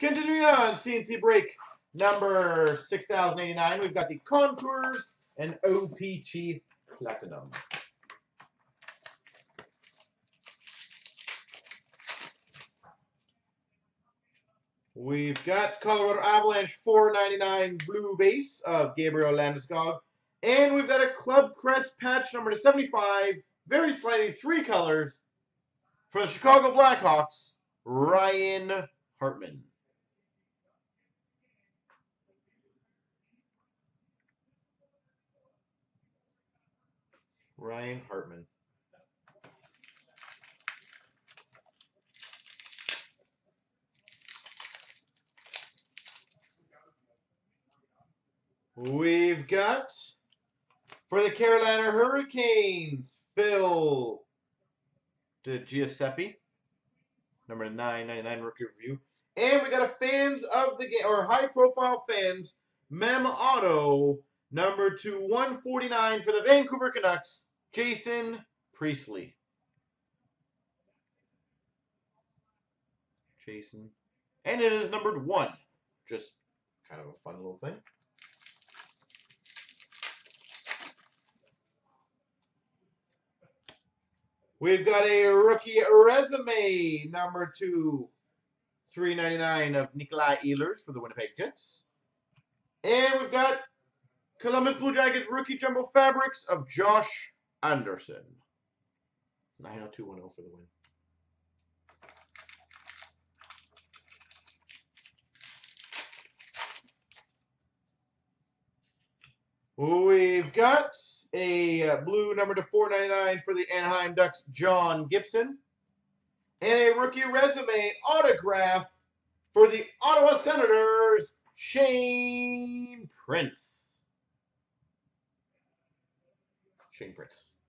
Continuing on, CNC break number 6089. We've got the Contours and OPC Platinum. We've got Colorado Avalanche 499 blue base of Gabriel Landeskog. And we've got a Club Crest patch number to 75, very slightly three colors, for the Chicago Blackhawks, Ryan Hartman. Ryan Hartman. We've got for the Carolina Hurricanes, Phil Giuseppe, number 999 rookie review. And we got a fans of the game, or high profile fans, Mem Auto, number to 149 for the Vancouver Canucks, Jason Priestley. Jason. And it is numbered one. Just kind of a fun little thing. We've got a rookie resume, number two, 399 of Nikolaj Ehlers for the Winnipeg Jets. And we've got Columbus Blue Jackets rookie jumbo fabrics of Josh Anderson. 90210 for the win. We've got a uh, blue number to 499 for the Anaheim Ducks, John Gibson. And a rookie resume autograph for the Ottawa Senators, Shane Prince. Shane Prince.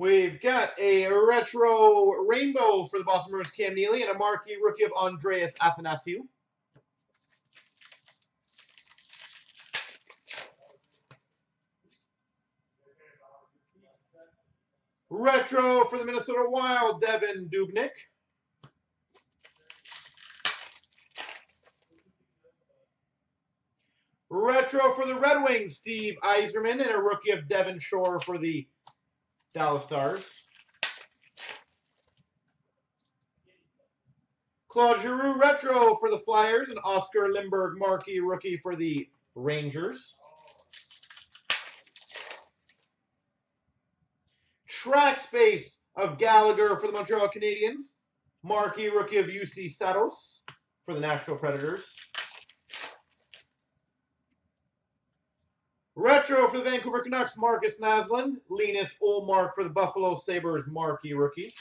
We've got a retro rainbow for the Boston Bruins, Cam Neely, and a marquee rookie of Andreas Athanasiou. Retro for the Minnesota Wild, Devan Dubnyk. Retro for the Red Wings, Steve Yzerman, and a rookie of Devin Shore for the Dallas Stars. Claude Giroux retro for the Flyers and Oscar Lindberg marquee rookie for the Rangers. Track space of Gallagher for the Montreal Canadiens. Marquee rookie of Juuse Saros for the Nashville Predators. Retro for the Vancouver Canucks, Marcus Naslund. Linus Ullmark for the Buffalo Sabres, marquee rookie.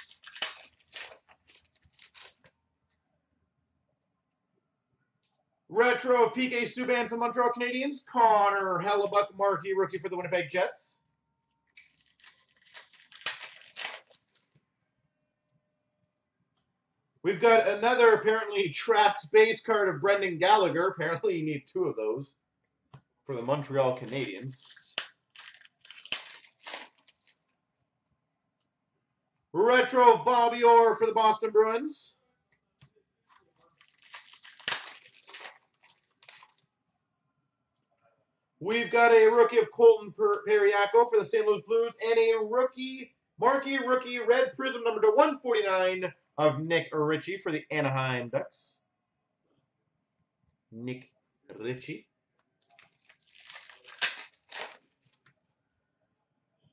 Retro of PK Subban for the Montreal Canadiens. Connor Hellebuyck, marquee rookie for the Winnipeg Jets. We've got another apparently trapped base card of Brendan Gallagher. Apparently you need two of those for the Montreal Canadiens. Retro Bobby Orr for the Boston Bruins. We've got a rookie of Colton Parayko for the St. Louis Blues and a rookie, marquee rookie red prism number to 149 of Nick Ritchie for the Anaheim Ducks. Nick Ritchie.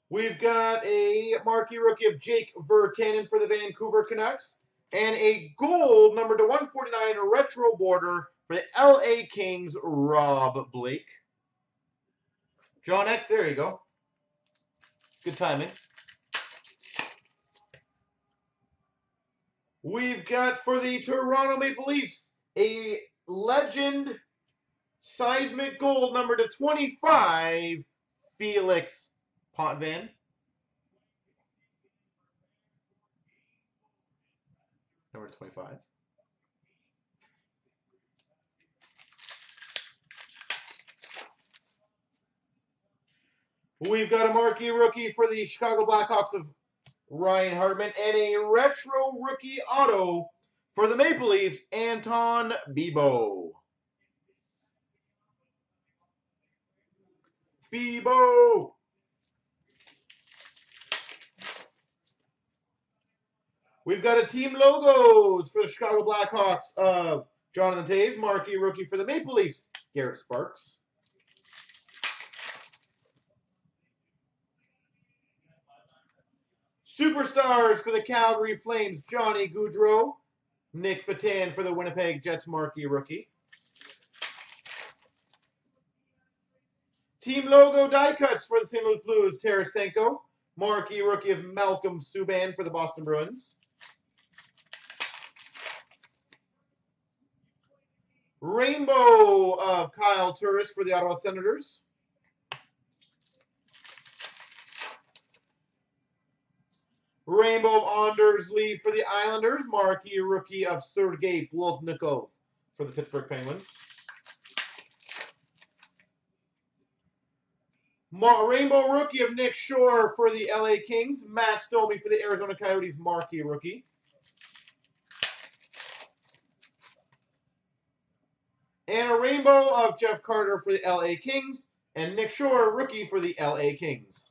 We've got a marquee rookie of Jake Virtanen for the Vancouver Canucks. And a gold number to 149 retro border for the LA Kings, Rob Blake. John X, there you go. Good timing. We've got for the Toronto Maple Leafs a legend seismic gold number to 25, Felix Potvin. Number 25. We've got a marquee rookie for the Chicago Blackhawks of Ryan Hartman and a retro rookie auto for the Maple Leafs, Anton Bibeau. Bibeau. We've got a team logos for the Chicago Blackhawks of Jonathan Toews, marquee rookie for the Maple Leafs, Garrett Sparks. Superstars for the Calgary Flames, Johnny Gaudreau. Nick Petan for the Winnipeg Jets marquee rookie. Team logo die cuts for the St. Louis Blues, Tarasenko. Marquee rookie of Malcolm Subban for the Boston Bruins. Rainbow of Kyle Turris for the Ottawa Senators. Rainbow of Anders Lee for the Islanders. Marquee rookie of Sergei Plotnikov for the Pittsburgh Penguins. Rainbow rookie of Nick Shore for the LA Kings. Max Domi for the Arizona Coyotes. Marquee rookie. And a rainbow of Jeff Carter for the LA Kings. And Nick Shore, rookie for the LA Kings.